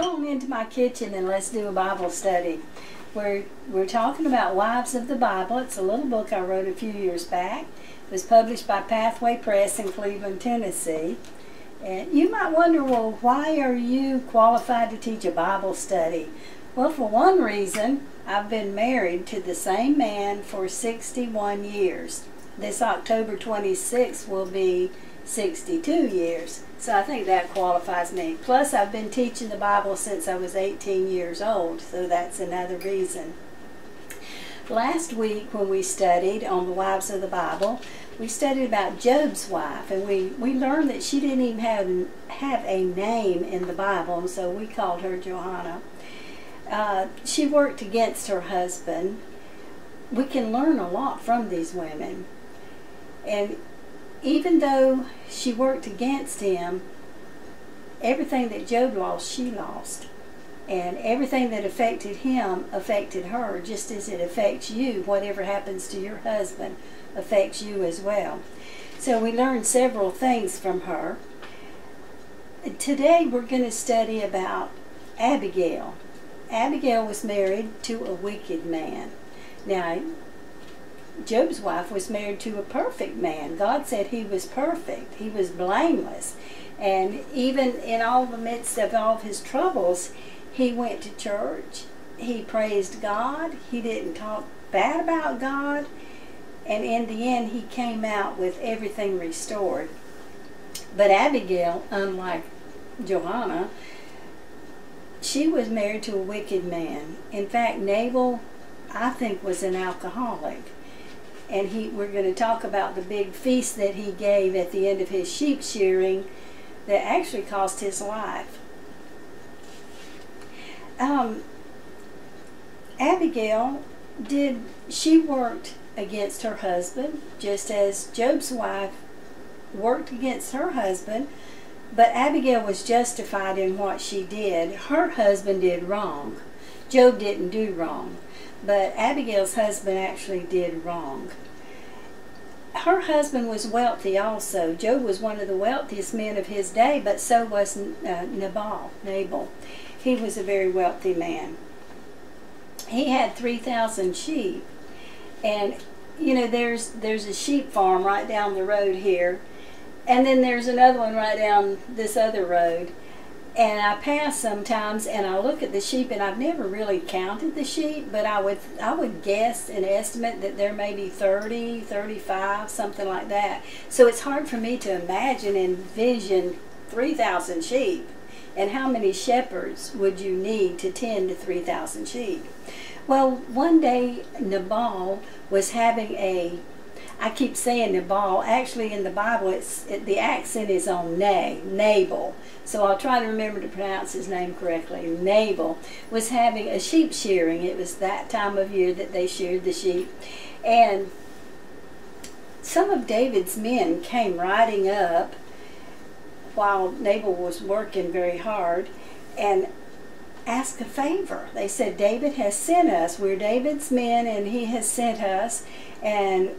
Go on into my kitchen and let's do a Bible study. We're, we're talking about Wives of the Bible. It's a little book I wrote a few years back. It was published by Pathway Press in Cleveland, Tennessee. And you might wonder, well, why are you qualified to teach a Bible study? Well, for one reason, I've been married to the same man for 61 years. This October 26th will be 62 years. So I think that qualifies me. Plus, I've been teaching the Bible since I was 18 years old, so that's another reason. Last week, when we studied on the wives of the Bible, we studied about Job's wife, and we, we learned that she didn't even have, have a name in the Bible, and so we called her Johanna. Uh, she worked against her husband. We can learn a lot from these women. And even though she worked against him, everything that Job lost, she lost. And everything that affected him affected her, just as it affects you. Whatever happens to your husband affects you as well. So we learned several things from her. Today we're going to study about Abigail. Abigail was married to a wicked man. Now, Job's wife was married to a perfect man. God said he was perfect. He was blameless. And even in all the midst of all of his troubles, he went to church. He praised God. He didn't talk bad about God. And in the end, he came out with everything restored. But Abigail, unlike Johanna, she was married to a wicked man. In fact, Nabal, I think, was an alcoholic and he we're going to talk about the big feast that he gave at the end of his sheep shearing that actually cost his life. Um, Abigail did she worked against her husband just as Job's wife worked against her husband but Abigail was justified in what she did. Her husband did wrong. Job didn't do wrong. But Abigail's husband actually did wrong. Her husband was wealthy also. Job was one of the wealthiest men of his day, but so was uh, Nabal, Nabal. He was a very wealthy man. He had 3,000 sheep. And, you know, there's, there's a sheep farm right down the road here. And then there's another one right down this other road and I pass sometimes and I look at the sheep and I've never really counted the sheep but I would I would guess an estimate that there may be 30 35 something like that. So it's hard for me to imagine and envision 3,000 sheep. And how many shepherds would you need to tend to 3,000 sheep? Well one day Nabal was having a I keep saying Nabal. Actually, in the Bible, it's it, the accent is on nay, Nabal. So I'll try to remember to pronounce his name correctly. Nabal was having a sheep shearing. It was that time of year that they sheared the sheep, and some of David's men came riding up while Nabal was working very hard, and asked a favor. They said, David has sent us. We're David's men, and he has sent us, and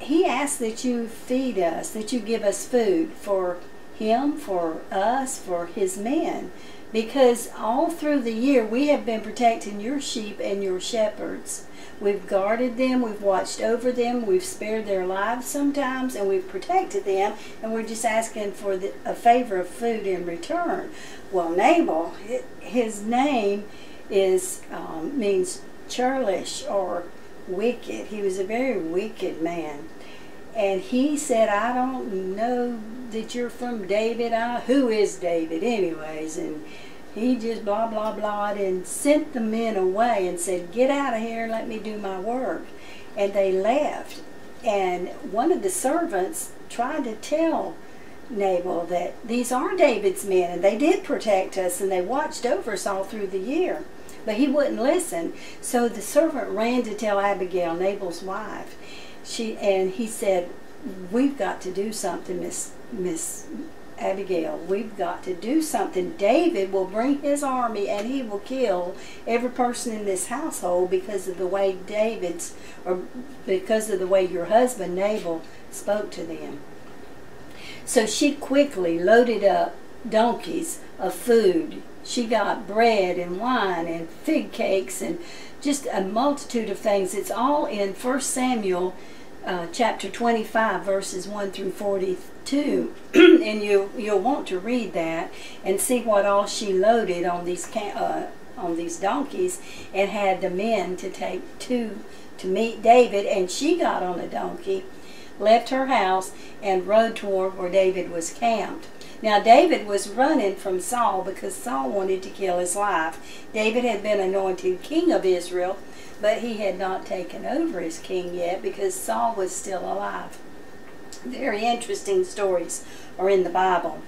he asks that you feed us, that you give us food for him, for us, for his men. Because all through the year we have been protecting your sheep and your shepherds. We've guarded them, we've watched over them, we've spared their lives sometimes, and we've protected them, and we're just asking for the, a favor of food in return. Well, Nabal, his name is um, means churlish or wicked. He was a very wicked man. And he said, I don't know that you're from David. I, who is David anyways? And he just blah, blah, blah, and sent the men away and said, get out of here and let me do my work. And they left. And one of the servants tried to tell Nabal that these are David's men and they did protect us and they watched over us all through the year. But he wouldn't listen. So the servant ran to tell Abigail, Nabal's wife. She and he said, "We've got to do something, Miss Miss Abigail. We've got to do something. David will bring his army and he will kill every person in this household because of the way David's or because of the way your husband Nabal spoke to them." So she quickly loaded up donkeys of food she got bread and wine and fig cakes and just a multitude of things. It's all in 1 Samuel uh, chapter 25, verses 1 through 42. and you, you'll want to read that and see what all she loaded on these, uh, on these donkeys and had the men to take to, to meet David. And she got on a donkey, left her house, and rode toward where David was camped. Now David was running from Saul because Saul wanted to kill his life. David had been anointed king of Israel, but he had not taken over as king yet because Saul was still alive. Very interesting stories are in the Bible.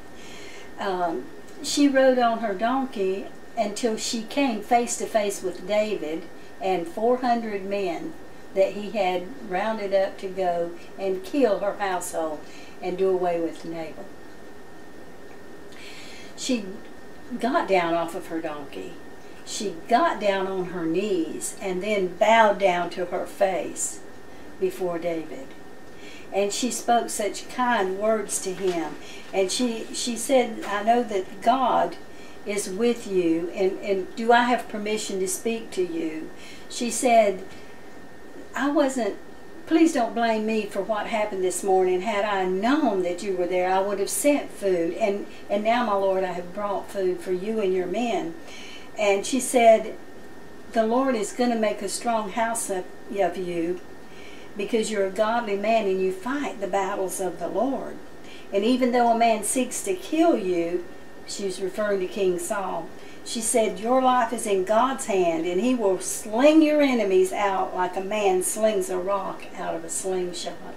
Um, she rode on her donkey until she came face to face with David and 400 men that he had rounded up to go and kill her household and do away with Nabal she got down off of her donkey. She got down on her knees and then bowed down to her face before David. And she spoke such kind words to him. And she, she said, I know that God is with you, and, and do I have permission to speak to you? She said, I wasn't Please don't blame me for what happened this morning. Had I known that you were there, I would have sent food. And, and now, my Lord, I have brought food for you and your men. And she said, The Lord is going to make a strong house of, of you because you're a godly man and you fight the battles of the Lord. And even though a man seeks to kill you, she's referring to King Saul, she said, Your life is in God's hand, and He will sling your enemies out like a man slings a rock out of a slingshot.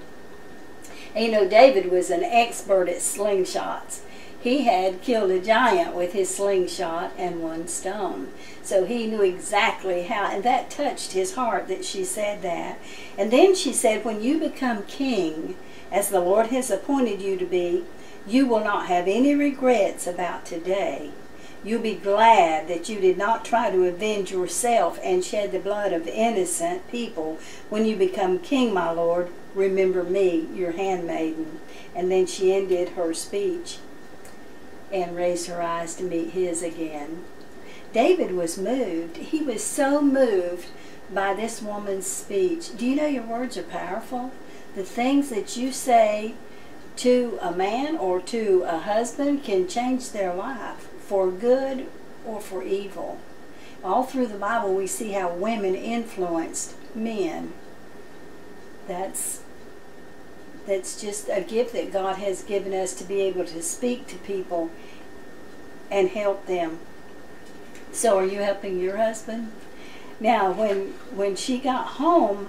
And you know, David was an expert at slingshots. He had killed a giant with his slingshot and one stone. So he knew exactly how, and that touched his heart that she said that. And then she said, When you become king, as the Lord has appointed you to be, you will not have any regrets about today You'll be glad that you did not try to avenge yourself and shed the blood of innocent people. When you become king, my lord, remember me, your handmaiden. And then she ended her speech and raised her eyes to meet his again. David was moved. He was so moved by this woman's speech. Do you know your words are powerful? The things that you say to a man or to a husband can change their life for good or for evil. All through the Bible, we see how women influenced men. That's that's just a gift that God has given us to be able to speak to people and help them. So, are you helping your husband? Now, when when she got home,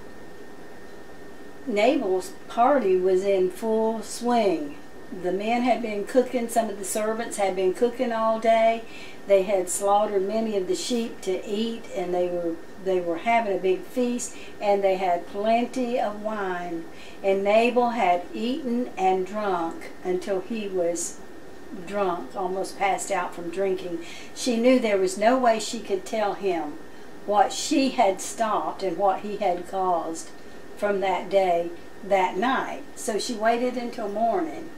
Nabal's party was in full swing the men had been cooking, some of the servants had been cooking all day. They had slaughtered many of the sheep to eat and they were they were having a big feast and they had plenty of wine. And Nabal had eaten and drunk until he was drunk, almost passed out from drinking. She knew there was no way she could tell him what she had stopped and what he had caused from that day, that night. So she waited until morning.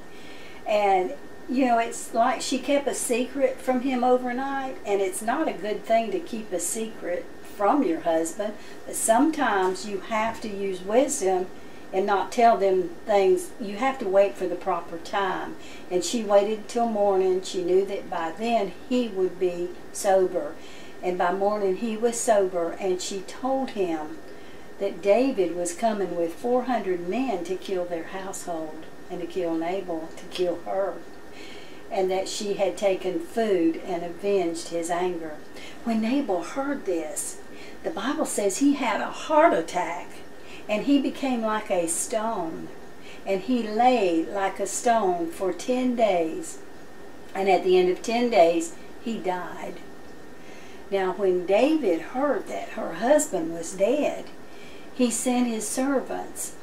And, you know, it's like she kept a secret from him overnight, and it's not a good thing to keep a secret from your husband, but sometimes you have to use wisdom and not tell them things. You have to wait for the proper time. And she waited till morning. She knew that by then he would be sober. And by morning he was sober, and she told him that David was coming with 400 men to kill their household and to kill Nabal, to kill her, and that she had taken food and avenged his anger. When Nabal heard this, the Bible says he had a heart attack and he became like a stone. And he lay like a stone for 10 days. And at the end of 10 days, he died. Now, when David heard that her husband was dead, he sent his servants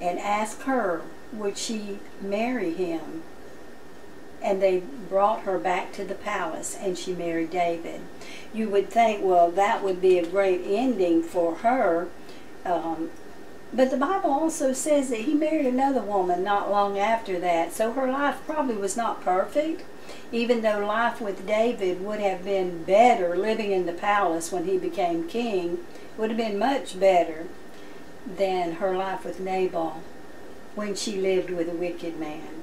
and asked her would she marry him? And they brought her back to the palace and she married David. You would think, well, that would be a great ending for her. Um, but the Bible also says that he married another woman not long after that, so her life probably was not perfect, even though life with David would have been better living in the palace when he became king, would have been much better than her life with Nabal when she lived with a wicked man.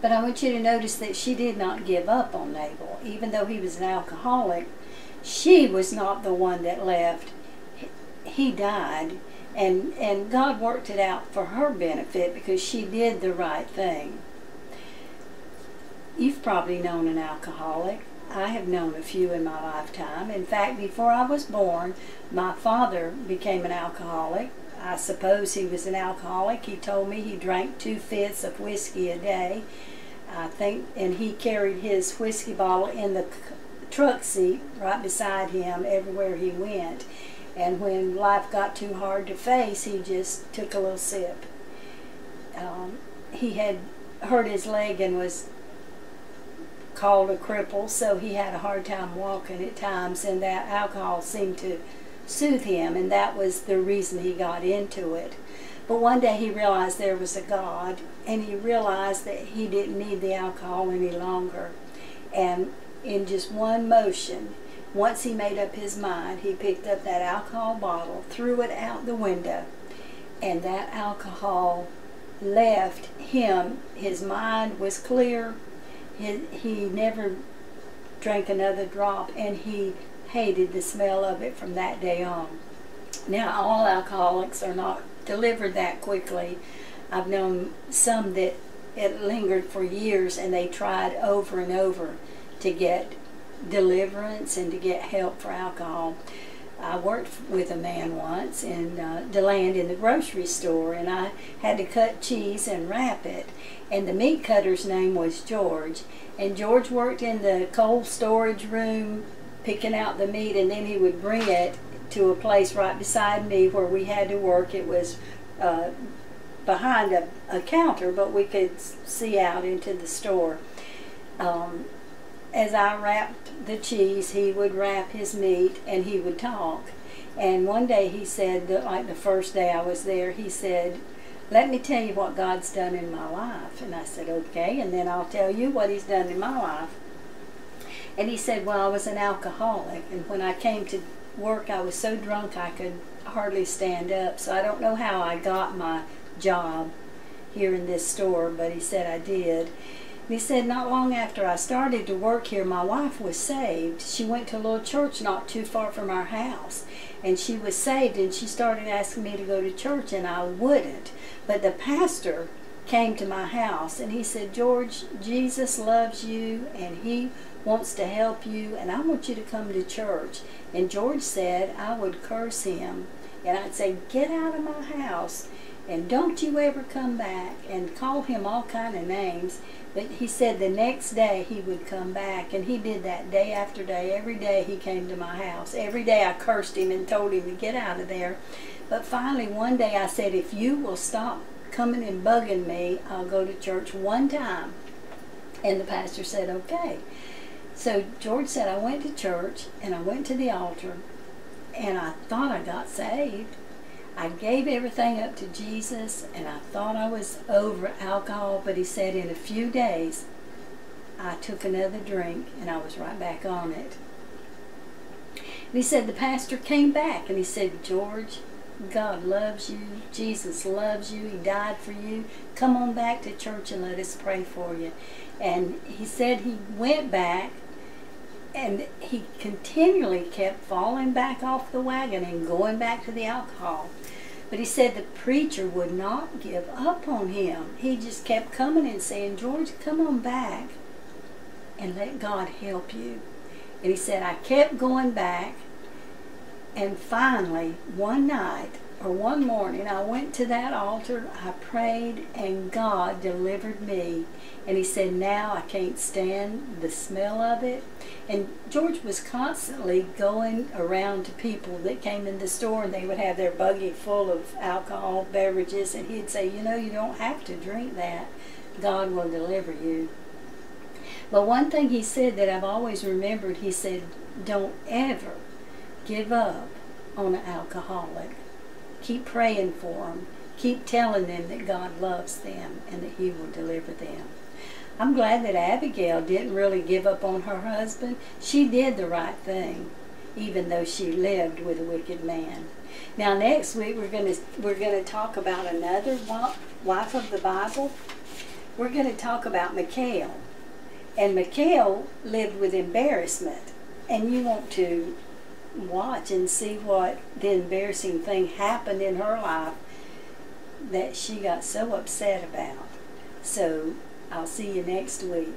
But I want you to notice that she did not give up on Nabal. Even though he was an alcoholic, she was not the one that left. He died and and God worked it out for her benefit because she did the right thing. You've probably known an alcoholic. I have known a few in my lifetime. In fact, before I was born, my father became an alcoholic. I suppose he was an alcoholic. He told me he drank two fifths of whiskey a day. I think, and he carried his whiskey bottle in the truck seat right beside him everywhere he went. And when life got too hard to face, he just took a little sip. Um, he had hurt his leg and was called a cripple, so he had a hard time walking at times, and that alcohol seemed to soothe him, and that was the reason he got into it. But one day he realized there was a God, and he realized that he didn't need the alcohol any longer. And in just one motion, once he made up his mind, he picked up that alcohol bottle, threw it out the window, and that alcohol left him. His mind was clear. He, he never drank another drop, and he hated the smell of it from that day on. Now, all alcoholics are not delivered that quickly. I've known some that it lingered for years and they tried over and over to get deliverance and to get help for alcohol. I worked with a man once in uh, DeLand in the grocery store, and I had to cut cheese and wrap it. And the meat cutter's name was George. And George worked in the cold storage room picking out the meat, and then he would bring it to a place right beside me where we had to work. It was uh, behind a, a counter, but we could see out into the store. Um, as I wrapped the cheese, he would wrap his meat and he would talk. And one day he said, that, like the first day I was there, he said, let me tell you what God's done in my life. And I said, okay, and then I'll tell you what he's done in my life. And he said, well, I was an alcoholic, and when I came to work, I was so drunk I could hardly stand up. So I don't know how I got my job here in this store, but he said I did. He said, not long after I started to work here, my wife was saved. She went to a little church not too far from our house. And she was saved, and she started asking me to go to church, and I wouldn't. But the pastor came to my house, and he said, George, Jesus loves you, and he wants to help you, and I want you to come to church. And George said I would curse him, and I'd say, get out of my house, and don't you ever come back, and call him all kind of names. But he said the next day he would come back, and he did that day after day. Every day he came to my house. Every day I cursed him and told him to get out of there. But finally, one day I said, if you will stop coming and bugging me, I'll go to church one time. And the pastor said, okay. So George said, I went to church, and I went to the altar, and I thought I got saved. I gave everything up to Jesus and I thought I was over alcohol, but he said in a few days I took another drink and I was right back on it. And he said the pastor came back and he said, George, God loves you. Jesus loves you. He died for you. Come on back to church and let us pray for you. And he said he went back and he continually kept falling back off the wagon and going back to the alcohol. But he said the preacher would not give up on him. He just kept coming and saying, George, come on back and let God help you. And he said, I kept going back. And finally, one night or one morning, I went to that altar, I prayed, and God delivered me. And he said, now I can't stand the smell of it. And George was constantly going around to people that came in the store and they would have their buggy full of alcohol beverages and he'd say, you know, you don't have to drink that. God will deliver you. But one thing he said that I've always remembered, he said, don't ever give up on an alcoholic. Keep praying for them. Keep telling them that God loves them and that He will deliver them. I'm glad that Abigail didn't really give up on her husband. She did the right thing, even though she lived with a wicked man. Now next week we're going to we're going to talk about another wife of the Bible. We're going to talk about Michal. And Michal lived with embarrassment. And you want to watch and see what the embarrassing thing happened in her life that she got so upset about. So I'll see you next week.